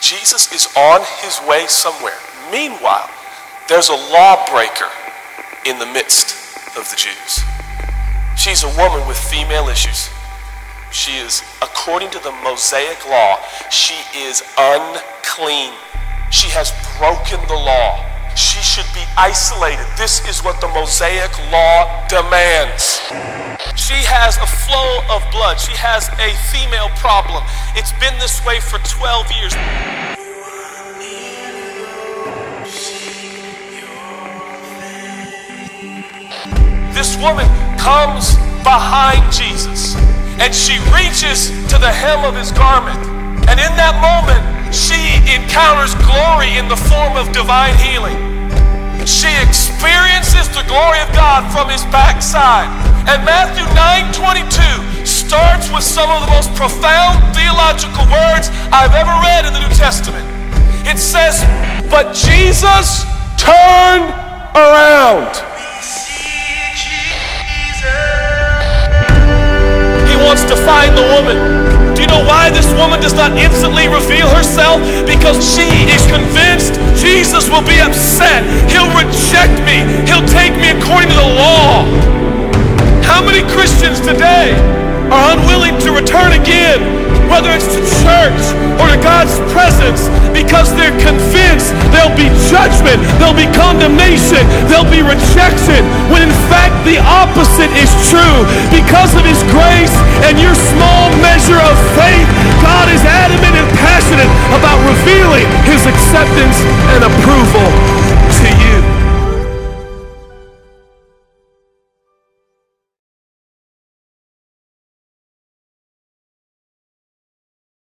Jesus is on his way somewhere. Meanwhile, there's a lawbreaker in the midst of the Jews. She's a woman with female issues. She is, according to the Mosaic law, she is unclean. She has broken the law. She should be isolated. This is what the Mosaic law demands. She has a flow of blood. She has a female problem. It's been this way for 12 years. This woman comes behind Jesus and she reaches to the hem of his garment. And in that moment, she encounters glory in the form of divine healing. She experiences the glory of God from his backside. And Matthew 9:22 starts with some of the most profound theological words I've ever read in the New Testament. It says, "But Jesus turned around." He wants to find the woman. Do you know why this woman does not instantly reveal herself? Because she will be upset. He'll reject me. He'll take me according to the law. How many Christians today are unwilling to return again, whether it's to church or to God's presence, because they're convinced there'll be judgment, there'll be condemnation, there'll be rejection, when in fact the opposite is true. Because of